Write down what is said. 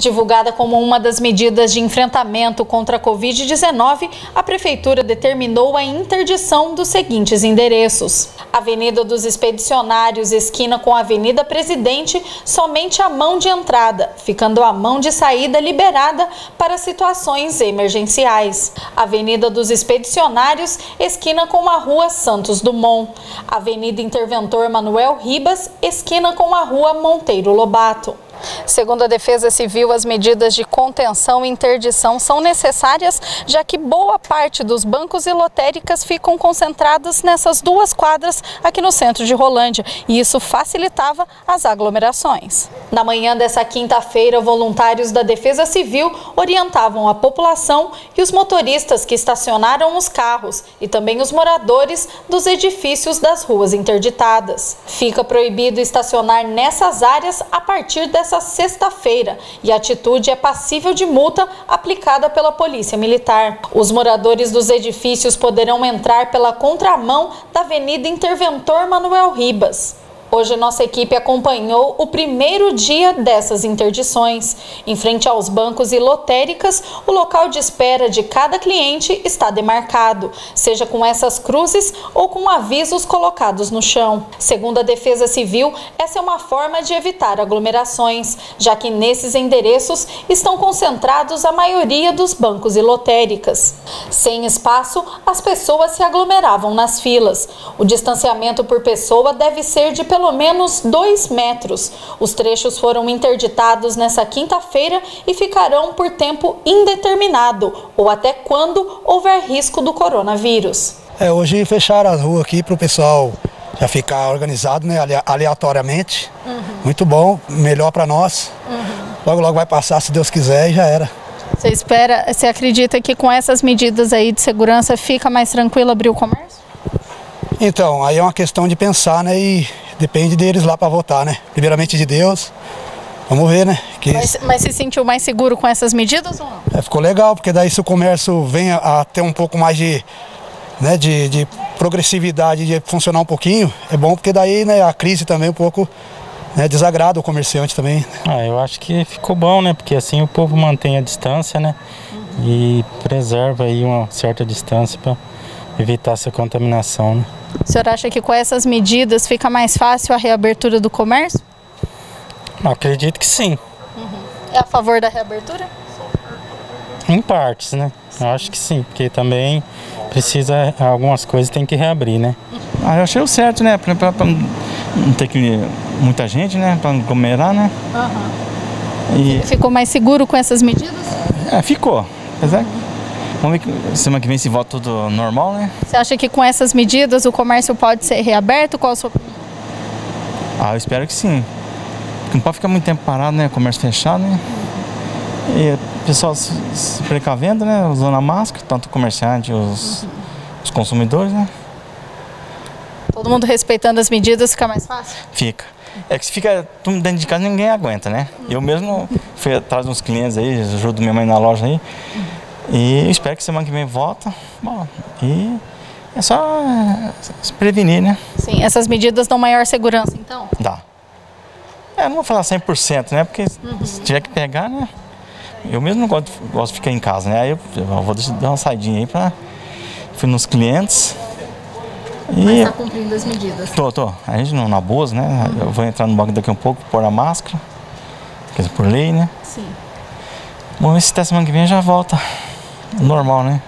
Divulgada como uma das medidas de enfrentamento contra a Covid-19, a Prefeitura determinou a interdição dos seguintes endereços: Avenida dos Expedicionários, esquina com a Avenida Presidente, somente a mão de entrada, ficando a mão de saída liberada para situações emergenciais. Avenida dos Expedicionários, esquina com a Rua Santos Dumont. Avenida Interventor Manuel Ribas, esquina com a Rua Monteiro Lobato. Segundo a Defesa Civil, as medidas de contenção e interdição são necessárias, já que boa parte dos bancos e lotéricas ficam concentrados nessas duas quadras aqui no centro de Rolândia, e isso facilitava as aglomerações. Na manhã dessa quinta-feira, voluntários da Defesa Civil orientavam a população e os motoristas que estacionaram os carros e também os moradores dos edifícios das ruas interditadas. Fica proibido estacionar nessas áreas a partir dessa nesta sexta-feira e a atitude é passível de multa aplicada pela Polícia Militar. Os moradores dos edifícios poderão entrar pela contramão da Avenida Interventor Manuel Ribas. Hoje nossa equipe acompanhou o primeiro dia dessas interdições. Em frente aos bancos e lotéricas, o local de espera de cada cliente está demarcado, seja com essas cruzes ou com avisos colocados no chão. Segundo a Defesa Civil, essa é uma forma de evitar aglomerações, já que nesses endereços estão concentrados a maioria dos bancos e lotéricas. Sem espaço, as pessoas se aglomeravam nas filas. O distanciamento por pessoa deve ser de pelo pelo menos dois metros. Os trechos foram interditados nessa quinta-feira e ficarão por tempo indeterminado ou até quando houver risco do coronavírus. É, hoje fecharam as ruas aqui para o pessoal já ficar organizado né, aleatoriamente. Uhum. Muito bom, melhor para nós. Uhum. Logo, logo vai passar, se Deus quiser, e já era. Você espera, você acredita que com essas medidas aí de segurança fica mais tranquilo abrir o comércio? Então, aí é uma questão de pensar, né? E depende deles lá para votar, né? Primeiramente de Deus. Vamos ver, né? Que... Mas, mas se sentiu mais seguro com essas medidas ou não? É, ficou legal, porque daí se o comércio vem a, a ter um pouco mais de, né, de, de, progressividade, de funcionar um pouquinho, é bom porque daí né, a crise também um pouco né, desagrada o comerciante também. Ah, eu acho que ficou bom, né? Porque assim o povo mantém a distância, né? Uhum. E preserva aí uma certa distância para evitar essa contaminação, né? O senhor acha que com essas medidas fica mais fácil a reabertura do comércio? Acredito que sim. Uhum. É a favor da reabertura? Em partes, né? Eu acho que sim, porque também precisa, algumas coisas tem que reabrir, né? Ah, eu achei o certo, né? Pra, pra, pra não ter que muita gente, né? Pra não aglomerar, né? Uhum. E... Ficou mais seguro com essas medidas? É, ficou. Apesar uhum. Vamos ver que semana que vem se volta tudo normal, né? Você acha que com essas medidas o comércio pode ser reaberto? Qual a sua opinião? Ah, eu espero que sim. Porque não pode ficar muito tempo parado, né? Comércio fechado, né? E o pessoal se, se precavendo, né? Usando a máscara, tanto o comerciante, os, os consumidores, né? Todo mundo respeitando as medidas fica mais fácil? Fica. É que se fica dentro de casa, ninguém aguenta, né? Eu mesmo fui atrás de uns clientes aí, ajudo minha mãe na loja aí. E espero que semana que vem volta. Bom, e é só se prevenir, né? Sim, essas medidas dão maior segurança, então? Dá. É, não vou falar 100%, né? Porque uhum. se tiver que pegar, né? Eu mesmo não gosto, gosto de ficar em casa, né? Aí eu, eu vou dar uma saidinha aí pra... Fui nos clientes. E Mas tá cumprindo as medidas? Tô, tô. A gente não na boas, né? Uhum. Eu vou entrar no banco daqui um pouco, pôr a máscara. Quer dizer, por lei, né? Sim. Vamos ver se até semana que vem já volta normal, né?